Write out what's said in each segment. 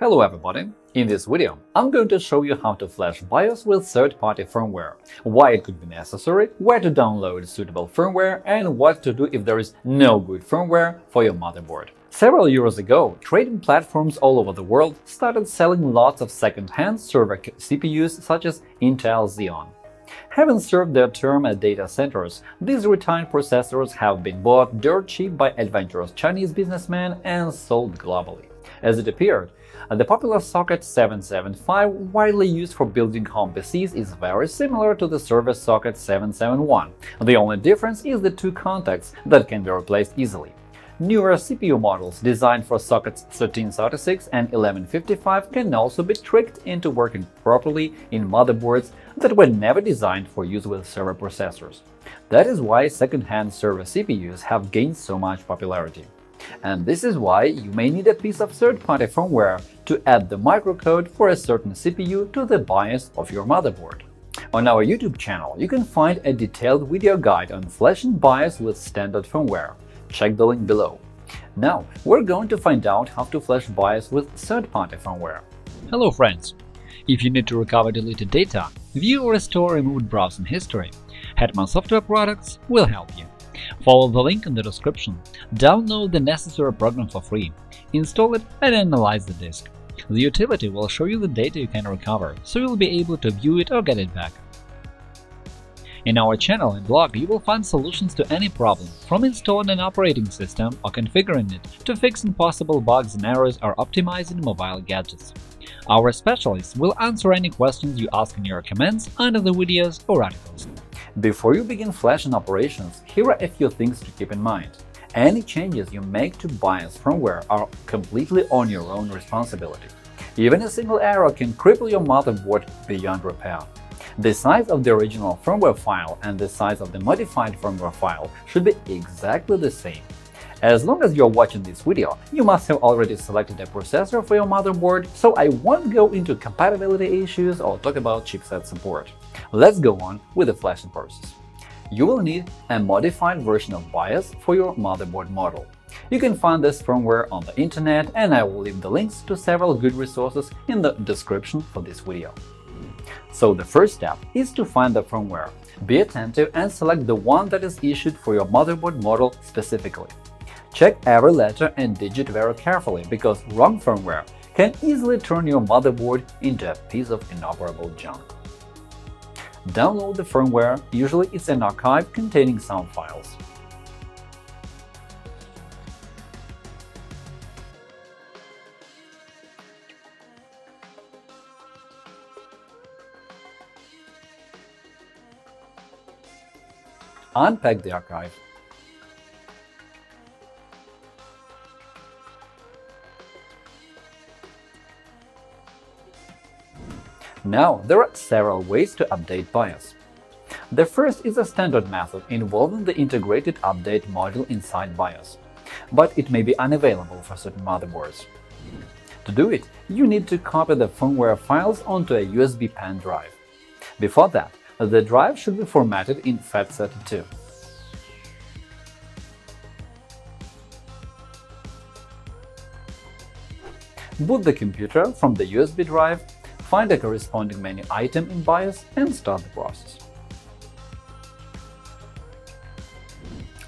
Hello everybody! In this video, I'm going to show you how to flash BIOS with third-party firmware, why it could be necessary, where to download suitable firmware, and what to do if there is no good firmware for your motherboard. Several years ago, trading platforms all over the world started selling lots of second-hand server CPUs such as Intel Xeon. Having served their term at data centers, these retired processors have been bought dirt cheap by adventurous Chinese businessmen and sold globally. As it appeared, Uh, the popular socket 775, widely used for building home PCs, is very similar to the server socket 771. The only difference is the two contacts that can be replaced easily. Newer CPU models designed for sockets 1336 and 1155 can also be tricked into working properly in motherboards that were never designed for use with server processors. That is why second-hand server CPUs have gained so much popularity. And this is why you may need a piece of third-party firmware to add the microcode for a certain CPU to the BIOS of your motherboard. On our YouTube channel, you can find a detailed video guide on flashing BIOS with standard firmware. Check the link below. Now, we're going to find out how to flash BIOS with third-party firmware. Hello friends! If you need to recover deleted data, view or restore removed browsing history, Hetman Software Products will help you. Follow the link in the description, download the necessary program for free, install it and analyze the disk. The utility will show you the data you can recover, so you'll be able to view it or get it back. In our channel and blog, you will find solutions to any problem, from installing an operating system or configuring it to fixing possible bugs and errors or optimizing mobile gadgets. Our specialists will answer any questions you ask in your comments under the videos or articles. Before you begin flashing operations, here are a few things to keep in mind. Any changes you make to BIOS firmware are completely on your own responsibility. Even a single error can cripple your motherboard beyond repair. The size of the original firmware file and the size of the modified firmware file should be exactly the same. As long as you're watching this video, you must have already selected a processor for your motherboard, so I won't go into compatibility issues or talk about chipset support. Let's go on with the flashing process. You will need a modified version of BIOS for your motherboard model. You can find this firmware on the internet, and I will leave the links to several good resources in the description for this video. So the first step is to find the firmware. Be attentive and select the one that is issued for your motherboard model specifically. Check every letter and digit very carefully, because wrong firmware can easily turn your motherboard into a piece of inoperable junk. Download the firmware, usually it's an archive containing some files. Unpack the archive Now, there are several ways to update BIOS. The first is a standard method involving the integrated update module inside BIOS, but it may be unavailable for certain motherboards. To do it, you need to copy the firmware files onto a USB pen drive. Before that, the drive should be formatted in FAT32. Boot the computer from the USB drive find a corresponding menu item in BIOS and start the process.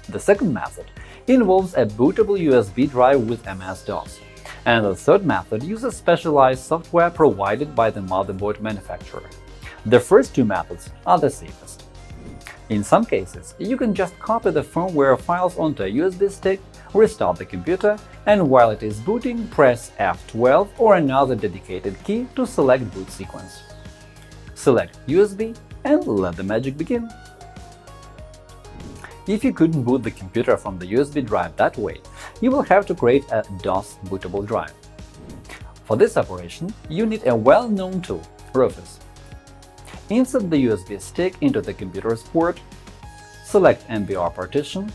The second method involves a bootable USB drive with MS-DOS, and the third method uses specialized software provided by the motherboard manufacturer. The first two methods are the safest. In some cases, you can just copy the firmware files onto a USB stick restart the computer, and while it is booting, press F12 or another dedicated key to select boot sequence. Select USB and let the magic begin. If you couldn't boot the computer from the USB drive that way, you will have to create a DOS bootable drive. For this operation, you need a well-known tool, Rufus. Insert the USB stick into the computer's port, select MBR partition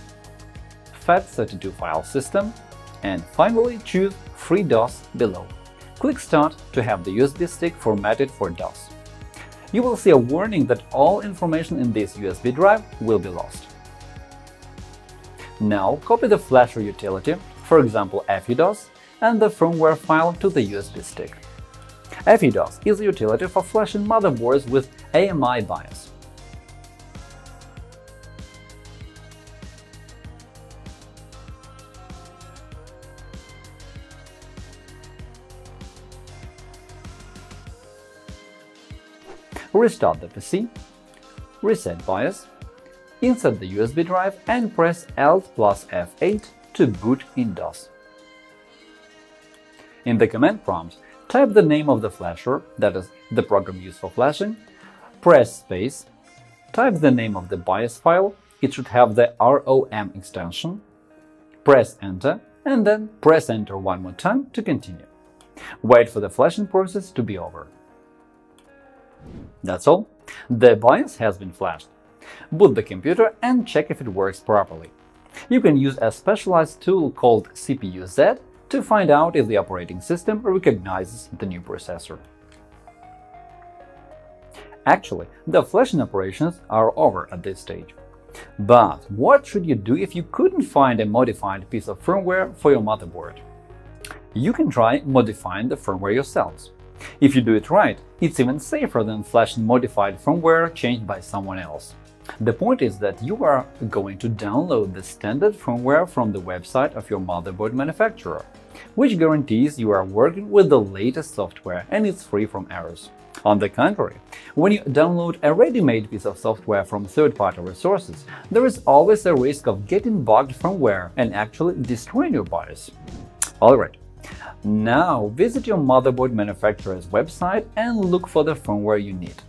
FAT32 file system, and finally choose FreeDOS below. Click Start to have the USB stick formatted for DOS. You will see a warning that all information in this USB drive will be lost. Now copy the Flasher utility, for example FUDOS, and the firmware file to the USB stick. FEDOS is a utility for flashing motherboards with AMI BIOS. Restart the PC, reset BIOS, insert the USB drive and press Alt plus F8 to boot in DOS. In the command prompt, type the name of the flasher, that is, the program used for flashing, press space, type the name of the BIOS file, it should have the ROM extension, press enter, and then press enter one more time to continue. Wait for the flashing process to be over. That's all. The BIOS has been flashed. Boot the computer and check if it works properly. You can use a specialized tool called CPU-Z to find out if the operating system recognizes the new processor. Actually, the flashing operations are over at this stage. But what should you do if you couldn't find a modified piece of firmware for your motherboard? You can try modifying the firmware yourselves. If you do it right, it's even safer than flashing modified firmware changed by someone else. The point is that you are going to download the standard firmware from the website of your motherboard manufacturer, which guarantees you are working with the latest software and it's free from errors. On the contrary, when you download a ready-made piece of software from third-party resources, there is always a risk of getting bugged firmware and actually destroying your BIOS. Alright, now visit your motherboard manufacturer's website and look for the firmware you need.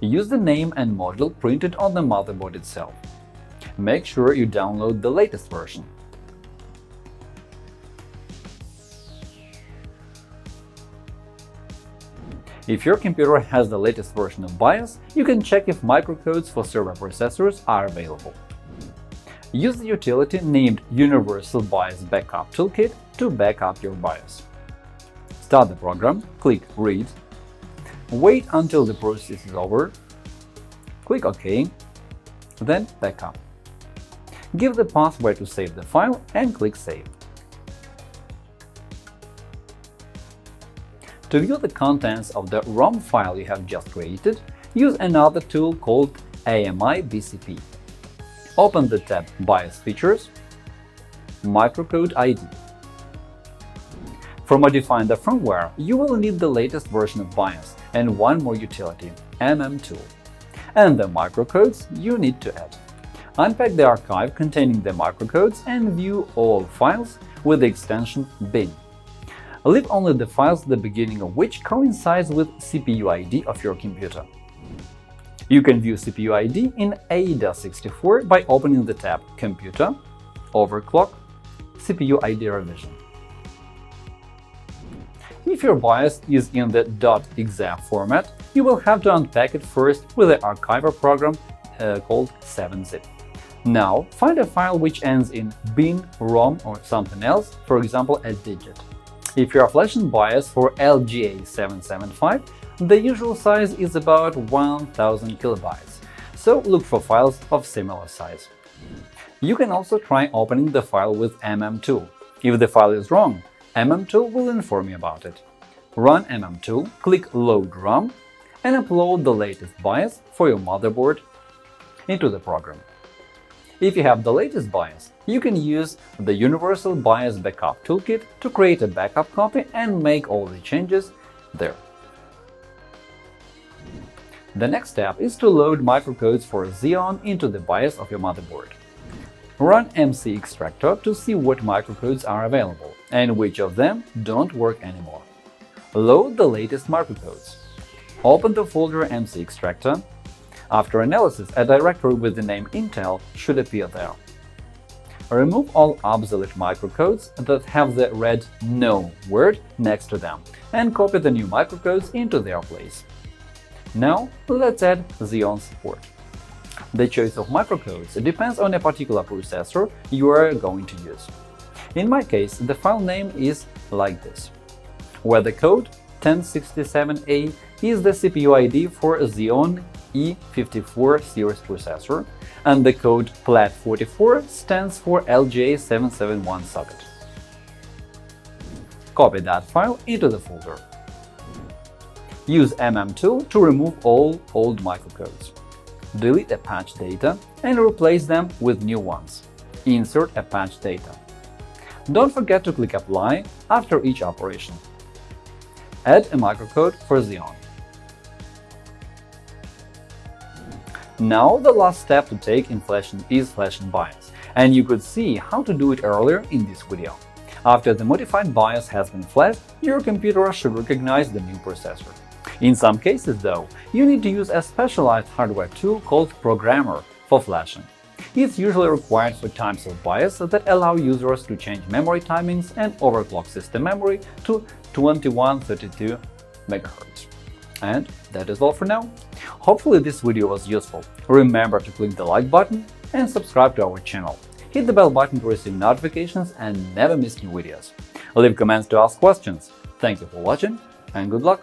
Use the name and module printed on the motherboard itself. Make sure you download the latest version. If your computer has the latest version of BIOS, you can check if microcodes for server processors are available. Use the utility named Universal BIOS Backup Toolkit to back up your BIOS. Start the program, click Read, wait until the process is over, click OK, then Backup. Give the password to save the file and click Save. To view the contents of the ROM file you have just created, use another tool called AMI BCP. Open the tab BIOS Features, Microcode ID. For modifying the firmware, you will need the latest version of BIOS and one more utility – MM-Tool, and the microcodes you need to add. Unpack the archive containing the microcodes and view all files with the extension bin. Leave only the files the beginning of which coincides with CPU ID of your computer. You can view CPU ID in AIDA64 by opening the tab Computer, Overclock, CPU ID Revision. If your BIOS is in the .exe format, you will have to unpack it first with the archiver program uh, called 7-zip. Now, find a file which ends in bin, rom or something else, for example a digit. If you are flashing BIOS for LGA775, the usual size is about 1000 kilobytes, so look for files of similar size. You can also try opening the file with mm2. If the file is wrong, mm2 will inform you about it. Run mm2, click Load ROM, and upload the latest BIOS for your motherboard into the program. If you have the latest BIOS, you can use the Universal BIOS Backup Toolkit to create a backup copy and make all the changes there. The next step is to load microcodes for Xeon into the BIOS of your motherboard. Run MC Extractor to see what microcodes are available and which of them don't work anymore. Load the latest microcodes. Open the folder MC Extractor after analysis, a directory with the name Intel should appear there. Remove all obsolete microcodes that have the red No word next to them and copy the new microcodes into their place. Now let's add Xeon support. The choice of microcodes depends on a particular processor you are going to use. In my case, the file name is like this, where the code 1067A is the CPU ID for Xeon E54 series processor, and the code PLAT44 stands for LGA771 socket. Copy that file into the folder. Use MM tool to remove all old microcodes. Delete a patch data and replace them with new ones. Insert a patch data. Don't forget to click Apply after each operation. Add a microcode for Xeon. Now the last step to take in flashing is flashing BIOS, and you could see how to do it earlier in this video. After the modified BIOS has been flashed, your computer should recognize the new processor. In some cases, though, you need to use a specialized hardware tool called Programmer for flashing. It's usually required for types of BIOS that allow users to change memory timings and overclock system memory to 2132 MHz. And that is all for now. Hopefully this video was useful. Remember to click the like button and subscribe to our channel. Hit the bell button to receive notifications and never miss new videos. Leave comments to ask questions. Thank you for watching and good luck!